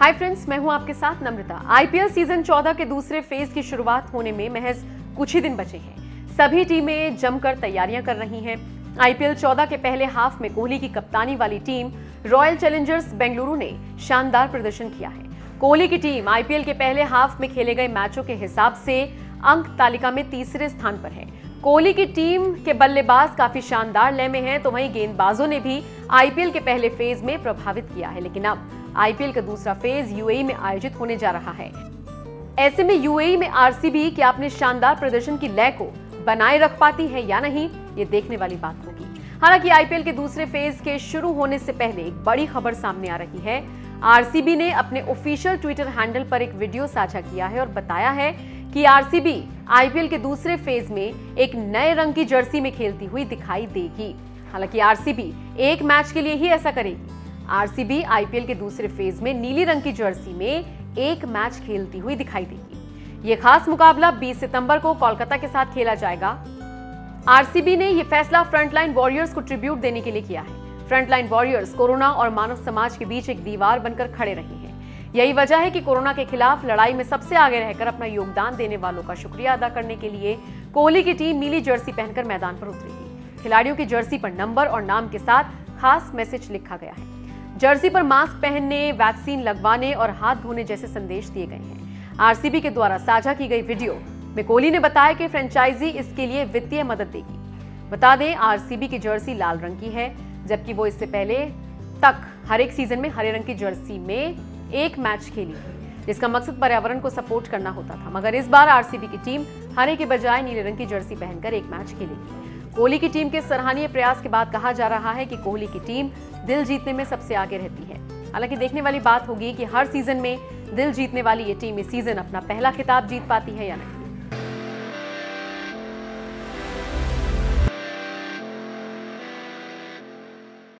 Hi friends मैं हूँ आपके साथ नम्रता। आईपीएल सीज़न 14 के दूसरे फ़ेज़ की शुरुआत होने में महज कुछ ही दिन बचे हैं। सभी टीमें जमकर तैयारियाँ कर रही हैं। आईपीएल 14 के पहले हाफ़ में कोहली की कप्तानी वाली टीम रॉयल चैलेंजर्स बेंगलुरु ने शानदार प्रदर्शन किया है। कोहली की टीम आईपीएल के पहले हाफ़ में खेले गए मैचों के हिसाब से अंक तालिका में तीसरे स्थान पर है। कोहली की टीम के बल्लेबाज काफ़ी शानदार लय में हैं तो वहीं गेंदबाजों ने भी आईपीएल के पहले फ़ेज़ में प्रभावित किया है। लेकिन अब आईपीएल का दूसरा फ़ेज़ यूएई में आयोजित होने जा रहा है। ऐसे में यूएई में आरसीबी क्या अपने शानदार प्रदर्शन की लय को बनाए रख पाती है या नहीं, ये देखने वाली बात होगी। हालाँकि आईपीएल के दूसरे फ़ेज़ के शुरू होने से पहले एक बड़ी खबर सामने आ रही है। आरसीबी ने अपने ऑफिशियल ट्विटर हैंडल पर एक वीडियो साझा किया है और बताया है कि आरसीबी आईपीएल के दूसरे फ़ेज़ में एक नए रंग की जर्सी में खेलती हुई दिखाई देगी। हालाँकि आरसीबी एक मैच के लिए ही ऐसा करेगी। आरसीबी आईपीएल के दूसरे फ़ेज़ में नीली रंग की जर्सी में एक मैच खेलती हुई दिखाई देगी। ये खास मुकाबला 20 सितंबर को कोलकाता के साथ खेला जाएगा। आरसीबी ने यह फैसला फ्रंटलाइन वॉरियर्स को ट्रिब्यूट देने के लिए किया है। फ्रंटलाइन वॉरियर्स कोरोना और मानव समाज के बीच एक दीवार बनकर खड़े रहे हैं। यही वजह है कि कोरोना के खिलाफ लड़ाई में सबसे आगे रहकर अपना योगदान देने वालों का शुक्रिया अदा करने के लिए कोहली की टीम नीली जर्सी पहनकर मैदान पर उतरेगी। खिलाड़ियों की जर्सी पर नंबर और नाम के साथ खास मैसेज लिखा गया है। जर्सी पर मास्क पहनने, वैक्सीन लगवाने और हाथ धोने जैसे संदेश दिए गए हैं। आरसीबी के द्वारा साझा की गई वीडियो में कोहली ने बताया कि फ्रेंचाइजी इसके लिए वित्तीय मदद देगी। बता दें, आरसीबी की जर्सी लाल रंग की है, जबकि वो इससे पहले तक हर एक सीज़न में हरे रंग की जर्सी में एक मैच खेली, जिसका मकसद पर्यावरण को सपोर्ट करना होता था। मगर इस बार आरसीबी की टीम हरे के बजाय नीले रंग की जर्सी पहनकर एक मैच खेलेगी कोहली की टीम के सराहनीय प्रयास के बाद कहा जा रहा है कि कोहली की टीम दिल जीतने में सबसे आगे रहती है। हालाँकि देखने वाली बात होगी कि हर सीज़न में दिल जीतने वाली ये टीम इस सीज़न अपना पहला खिताब जीत पाती है या नहीं।